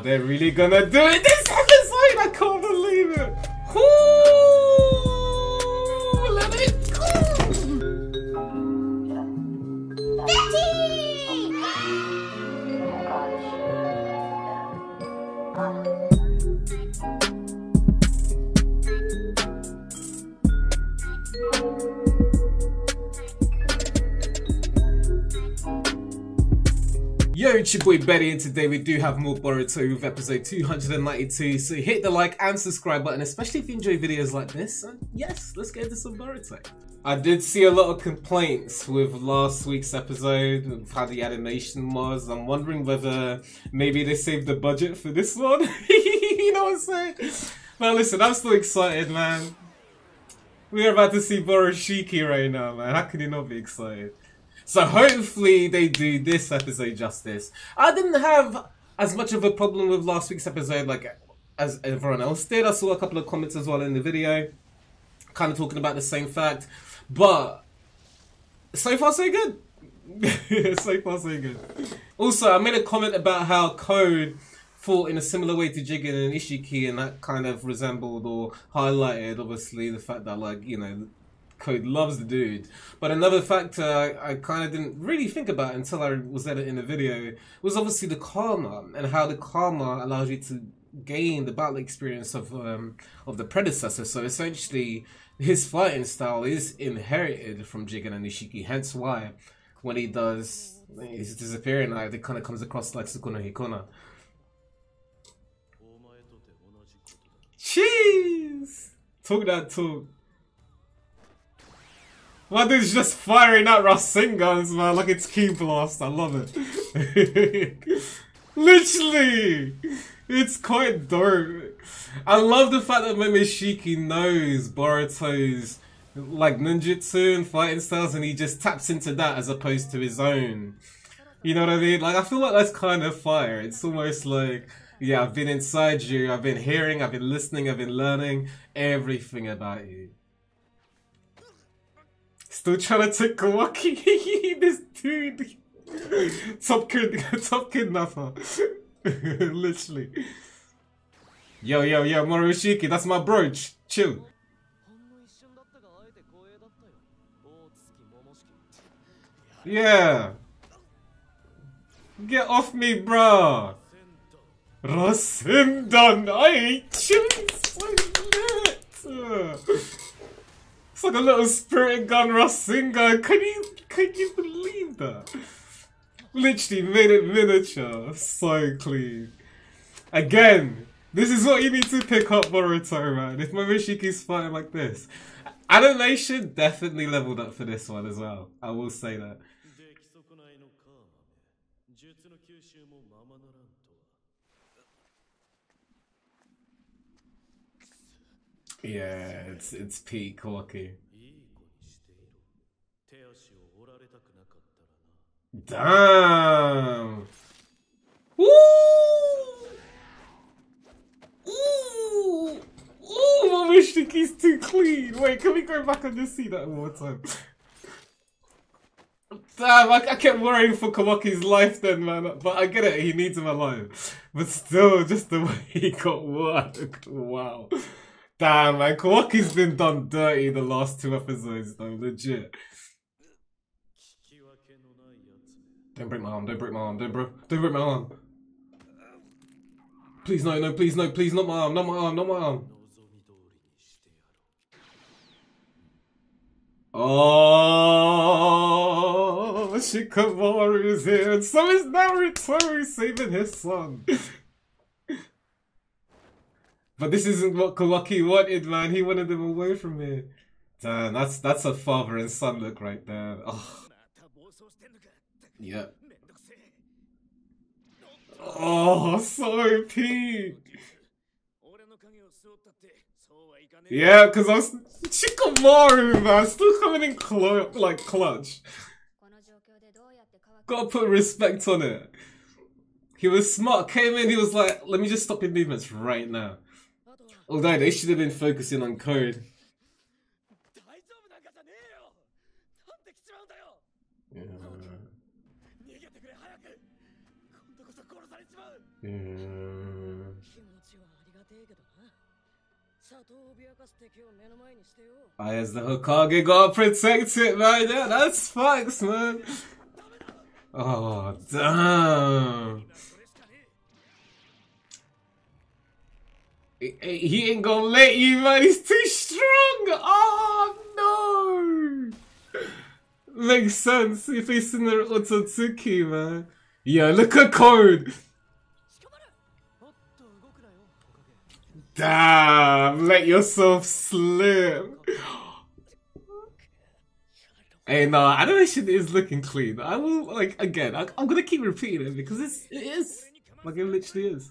They're really gonna do it this episode! I can't believe it! Ooh, it's your boy Betty, and today we do have more Boruto with episode 292. So hit the like and subscribe button, especially if you enjoy videos like this. And yes, let's get into some Boruto. I did see a lot of complaints with last week's episode of how the animation was. I'm wondering whether maybe they saved the budget for this one. you know what I'm saying? But listen, I'm still excited, man. We're about to see Borushiki right now, man. How can you not be excited? So hopefully they do this episode justice. I didn't have as much of a problem with last week's episode like as everyone else did. I saw a couple of comments as well in the video, kind of talking about the same fact. But so far so good. so far so good. Also, I made a comment about how Code fought in a similar way to Jigen and Ishiki, and that kind of resembled or highlighted, obviously, the fact that like you know Code loves the dude. But another factor I, I kind of didn't really think about until I was editing the video was obviously the karma and how the karma allows you to gain the battle experience of um, of the predecessor. So essentially, his fighting style is inherited from Jigen and Ishiki. Hence why when he does his disappearing act, it kind of comes across like Sukuna Hikona. Cheese! Talk that talk. My dude's just firing out Rasengans, man, like it's Ki Blast. I love it. Literally! It's quite dope. I love the fact that Momoshiki knows Boruto's like ninjutsu and fighting styles and he just taps into that as opposed to his own. You know what I mean? Like I feel like that's kind of fire. It's almost like yeah, I've been inside you, I've been hearing, I've been listening, I've been learning everything about you. Still trying to take Kawaki. this dude. top kid, top kidnapper. Literally. Yo, yo, yo, Momoshiki, that's my brooch. Chill. Yeah. Get off me, bro. Rasendan, I you so like a little spirit gun Rasengan. Can you can you believe that? Literally made it miniature. So clean. Again, this is what you need to pick up Boruto, man. If Momoshiki's fighting like this. Animation definitely leveled up for this one as well. I will say that. Yeah, it's it's peak Kawaki. Damn! Woo! Ooh! Ooh, Momoshiki's too clean! Wait, can we go back and just see that one more time? Damn, I, I kept worrying for Kawaki's life then, man. But I get it, he needs him alive. But still, just the way he got worked. Wow. Damn, man. Kawaki's been done dirty the last two episodes, though. Legit. Don't break my arm, don't break my arm, don't bro. Don't break my arm. Please, no, no, please, no, please, not my arm, not my arm, not my arm. Oh, Shikamaru is here, and so is Naruto saving his son. But this isn't what Kawaki wanted, man. He wanted them away from me. Damn, that's that's a father and son look right there. Oh. Yeah. Oh, so peak. Yeah, because I was Shikamaru, man, still coming in cl like clutch. Gotta put respect on it. He was smart, came in, he was like, let me just stop your movements right now. Although they should have been focusing on code. Yeah. うん。I as the Hokage gotta protect it, man. Yeah, that's facts, man. Oh, damn. He ain't gonna let you, man. He's too strong. Oh, no. Makes sense if he's in the Otsutsuki, man. Yeah, look at code. Damn, let yourself slip. Hey, no, animation is looking clean. I will, like, again, I, am gonna keep repeating it because it's, it is. Like, it literally is.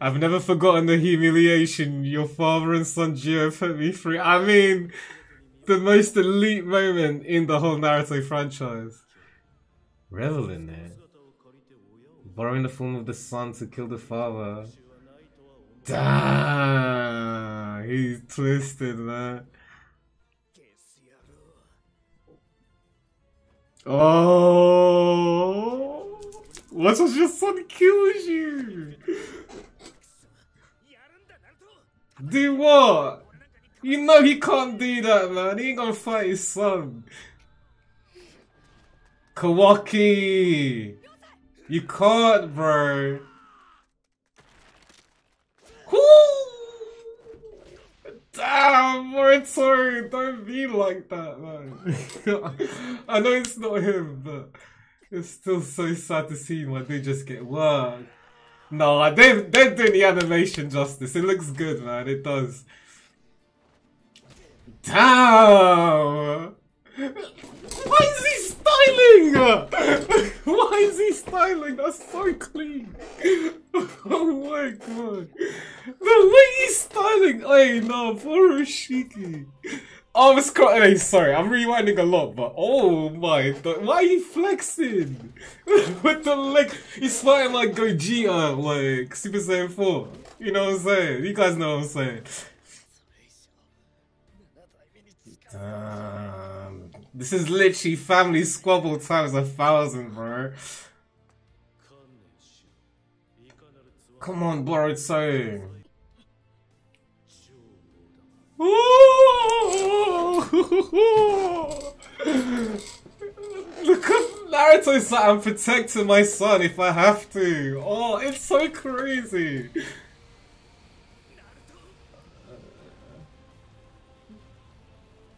I've never forgotten the humiliation your father and son Geo put me through. I mean, the most elite moment in the whole Naruto franchise. Revel in there. Borrowing the form of the son to kill the father. Damn! He's twisted, man. Oh! What if your son you? Do what? You know he can't do that, man. He ain't gonna fight his son. Kawaki! You can't, bro. Damn, Morituri, don't be like that, man. I know it's not him, but it's still so sad to see my dude just get work. No, they they're doing the animation justice. It looks good, man. It does. Damn! Why is he styling? Why is he styling? That's so clean. Oh my god. The way he's styling. Hey, no, poor Shiki. Quite. Hey, sorry, I'm rewinding a lot, but oh my god, why are you flexing? With the leg, he's fighting like Gogeta, uh, like Super Saiyan 4. You know what I'm saying? You guys know what I'm saying. This is literally family squabble times a thousand, bro. Come on, Boruto. Look at Naruto's like, I'm protecting my son if I have to. Oh, it's so crazy.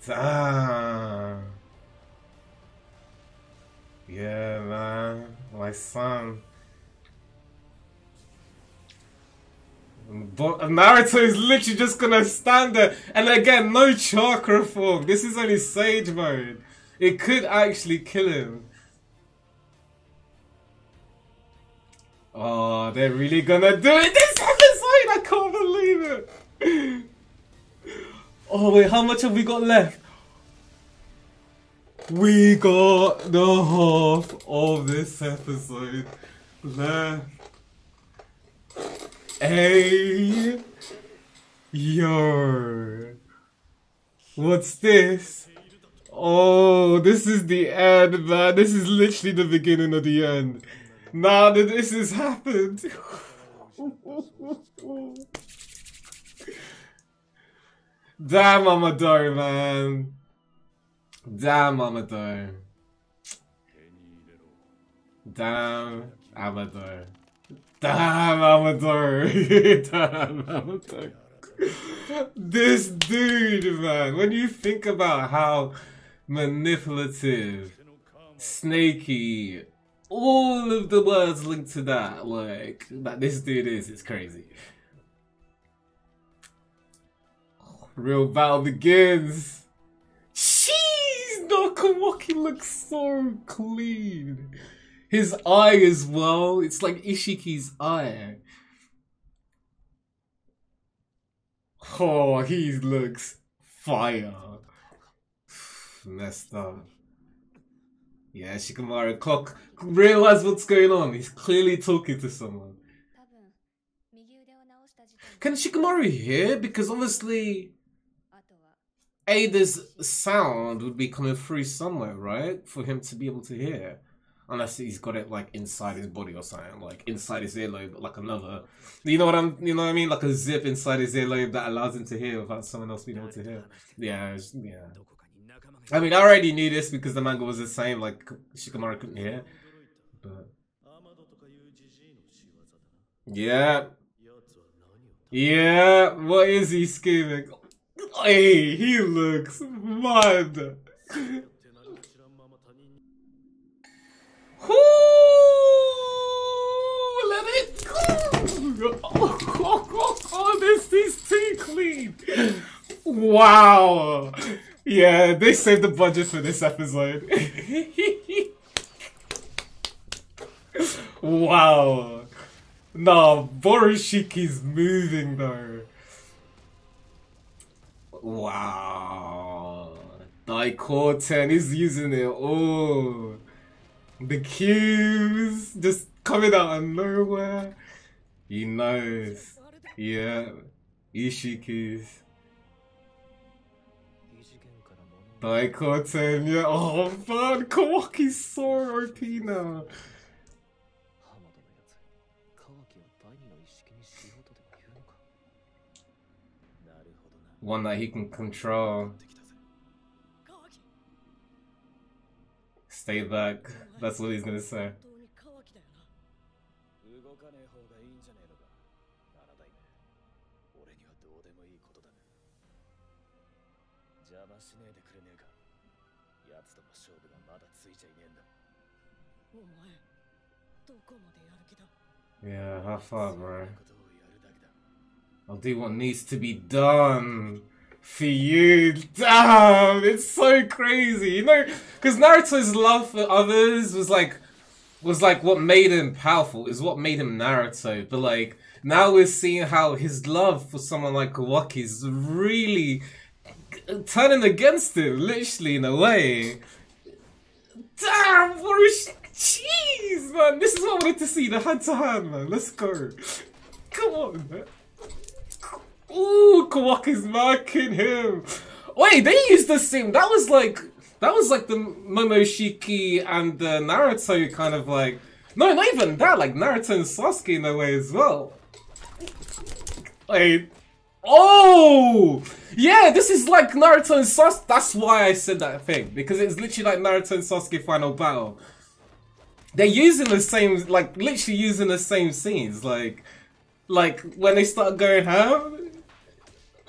Damn. Yeah, man. My son. But Naruto is literally just gonna stand there. And again, no chakra form. This is only Sage mode. It could actually kill him. Oh, they're really gonna do it this episode! I can't believe it! Oh wait, how much have we got left? We got the half of this episode left. Hey, yo, what's this? Oh, this is the end, man. This is literally the beginning of the end. Now that this has happened. Damn Amado, man. Damn Amado. Damn Amado. Damn. Damn Amado. This dude, man. When you think about how manipulative, snaky, all of the words linked to that, like, that this dude is, it's crazy. Real battle begins. Jeez, Nakamaki looks so clean. His eye as well. It's like Ishiki's eye. Oh, he looks fire. Messed up. Yeah, Shikamaru clock realize what's going on. He's clearly talking to someone. Can Shikamaru hear? Because obviously Ada's sound would be coming through somewhere, right? For him to be able to hear. Unless he's got it like inside his body or something, like inside his earlobe, like another. You know what I'm? You know what I mean? Like a zip inside his earlobe that allows him to hear without someone else being able to hear. Yeah, yeah. I mean, I already knew this because the manga was the same. Like Shikamaru couldn't hear, but yeah, yeah. What is he scheming? Hey, he looks mad. Let it go. Oh, oh, oh, oh, this is too clean. Wow. Yeah, they saved the budget for this episode. wow. No, Borushiki's moving though. Wow. Daikokuten is using it all. The cues just coming out of nowhere. He knows. Yeah. Ishiki's. Daikokuten, yeah. Oh man, Kawaki's so OP now. One that he can control. Stay back. That's what he's gonna say. Yeah, have fun, bro. I'll do what needs to be done for you. Damn, it's so crazy, you know, because Naruto's love for others was like, was like what made him powerful. Is what made him Naruto. But like now we're seeing how his love for someone like Kawaki is really turning against him, literally in a way. Damn, what is Jeez, man, this is what I wanted to see, the hand to hand, man. Let's go. Come on, man. Ooh, Kawaki's marking him. Wait, they used the same. That was like, that was like the Momoshiki and the Naruto kind of like. No, not even that. Like Naruto and Sasuke in a way as well. Wait. Oh! Yeah, this is like Naruto and Sasuke. That's why I said that thing. Because it's literally like Naruto and Sasuke final battle. They're using the same, like, literally using the same scenes. Like, like when they start going ham,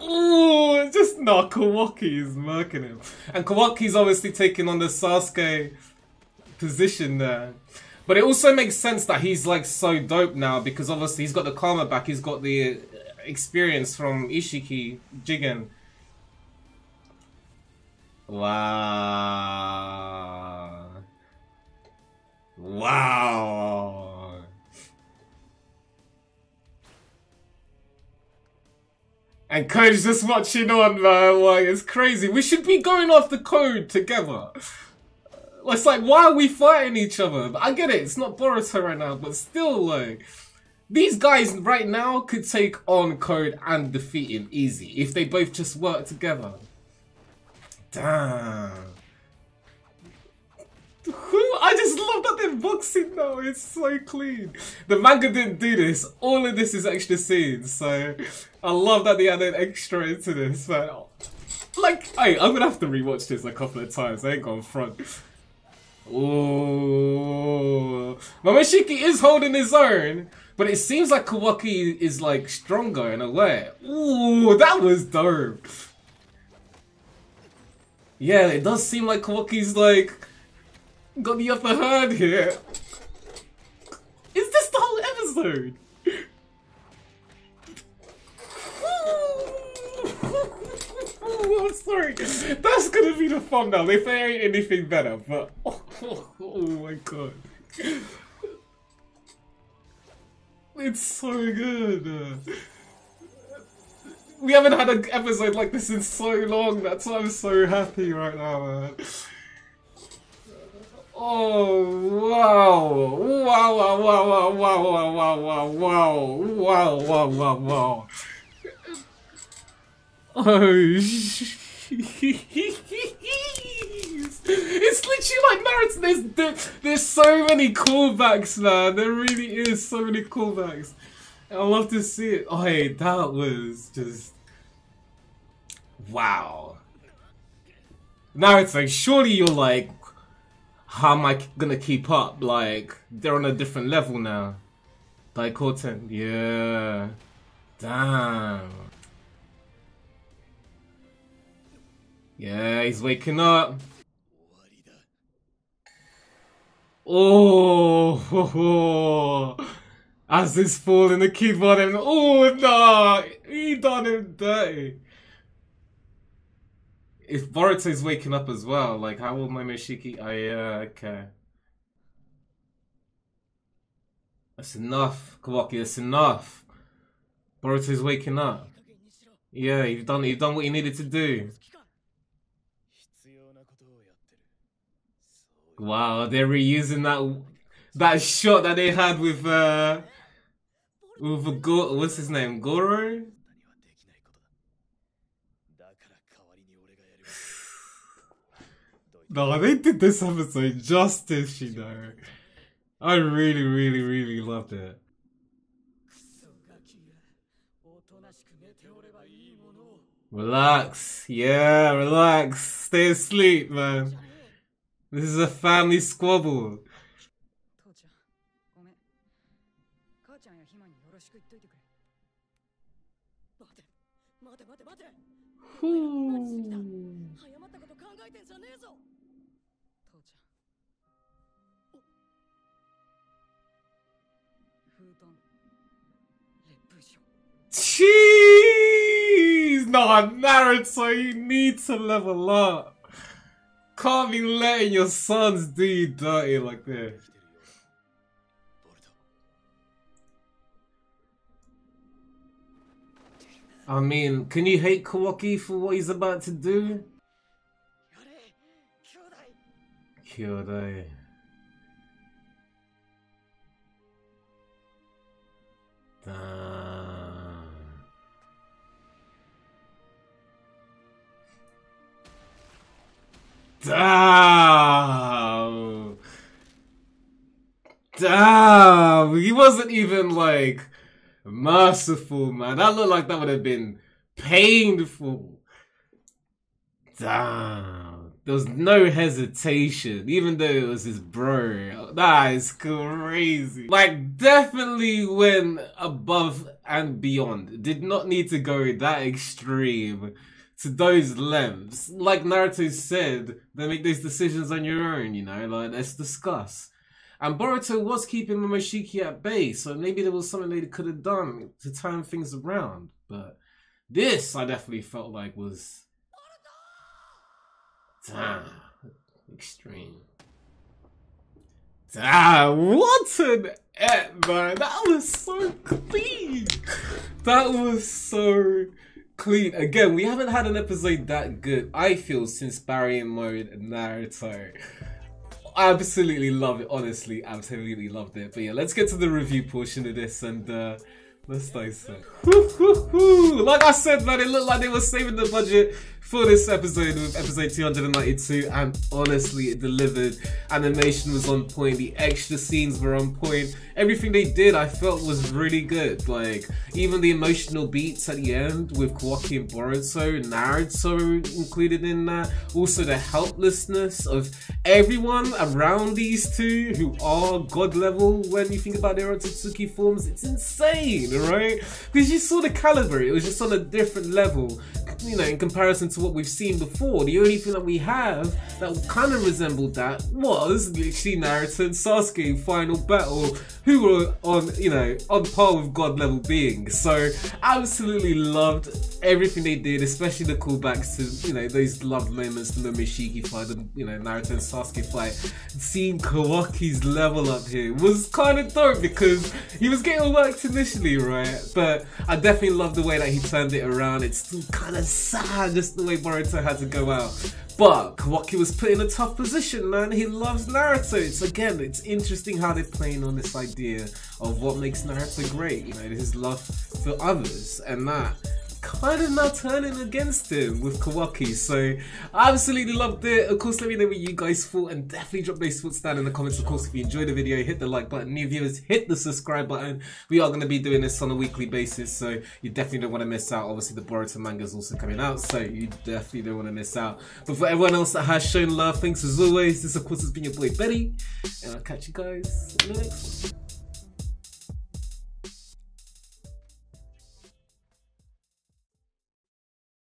Ooh, just no. Kawaki is murking him, and Kawaki's obviously taking on the Sasuke position there. But it also makes sense that he's like so dope now because obviously he's got the karma back. He's got the uh, experience from Ishiki Jigen. Wow. Wow. And Code's just watching on, man. Like, it's crazy. We should be going off the code together. It's like, why are we fighting each other? I get it, it's not Boruto right now, but still, like, these guys right now could take on Code and defeat him easy if they both just work together. Damn. I just love that they're boxing now. It's so clean. The manga didn't do this. All of this is extra scenes. So I love that they added extra into this. But like, hey, I'm gonna have to rewatch this a couple of times. I ain't going front. Ooh, Momoshiki is holding his own, but it seems like Kawaki is like stronger in a way. Ooh, that was dope. Yeah, it does seem like Kawaki's like got the upper hand here. Is this the whole episode? I'm oh, sorry. That's gonna be the thumbnail if there ain't anything better, but oh, oh, oh my god. It's so good. We haven't had an episode like this in so long. That's why I'm so happy right now, man. Oh wow! Wow! Wow! Wow! Wow! Wow! Wow! Wow! Wow! Wow! Wow! Wow! Oh It's literally like Naruto. There's there, there's so many callbacks, man. There really is so many callbacks. I love to see it. Oh, hey, that was just wow. Naruto, surely you're like, how am I gonna keep up? Like, they're on a different level now. Daikokuten, yeah. Damn. Yeah, he's waking up. Oh, ho, ho. as this falling the on him. Oh no, he done him dirty. If Boruto's waking up as well, like how will Momoshiki? Oh yeah, okay. That's enough, Kawaki. That's enough. Boruto's waking up. Yeah, you've done. You've done what you needed to do. Wow, they're reusing that that shot that they had with uh with Go what's his name? Goro? No, they did this episode justice, you know. I really, really, really loved it. Relax. Yeah, relax. Stay asleep, man. This is a family squabble. Jeez! No, Naruto, you need to level up. Can't be letting your sons do you dirty like this. I mean, can you hate Kawaki for what he's about to do? Kyodai. Damn. Damn. Damn. He wasn't even like merciful, man. That looked like that would have been painful. Damn. There was no hesitation, even though it was his bro. That is crazy. Like, definitely went above and beyond. Did not need to go that extreme to those lengths. Like Naruto said, they make those decisions on your own, you know, like, let's discuss. And Boruto was keeping Momoshiki at bay, so maybe there was something they could have done to turn things around. But this, I definitely felt like was Damn. Extreme. Damn, what an ep, man. That was so clean. That was so clean. Again, we haven't had an episode that good, I feel, since Baryon Mode and Naruto. I absolutely love it, honestly, absolutely loved it. But yeah, let's get to the review portion of this and uh, let's dissect. Like I said, man, it looked like they were saving the budget for this episode with episode 292 and honestly it delivered. Animation was on point the extra scenes were on point. Everything they did i felt was really good. Like even the emotional beats at the end with Kawaki and Boruto Naruto included in that. Also the helplessness of everyone around these two who are god level when you think about their Otsutsuki forms. It's insane right? Because you saw the caliber it was just on a different level you know in comparison to what we've seen before. The only thing that we have that kind of resembled that was literally Naruto and Sasuke final battle, who were on, you know, on par with god level beings. So absolutely loved everything they did, especially the callbacks to, you know, those love moments, the Momoshiki fight, the, you know, Naruto and Sasuke fight. Seeing Kawaki's level up here was kind of dope because he was getting worked initially, right? But I definitely love the way that he turned it around. It's still kind of sad just the way Boruto had to go out. But Kawaki was put in a tough position, man. He loves Naruto. It's again, it's interesting how they're playing on this idea of what makes Naruto great. You know, his love for others and that kind of now turning against him with Kawaki. So I absolutely loved it. Of course, let me know what you guys thought and definitely drop those thoughts down in the comments. Of course, if you enjoyed the video, hit the like button. New viewers, hit the subscribe button. We are going to be doing this on a weekly basis, so you definitely don't want to miss out. Obviously, the Boruto manga is also coming out, so you definitely don't want to miss out. But for everyone else that has shown love, thanks as always. This, of course, has been your boy Betty, and I'll catch you guys in the next one.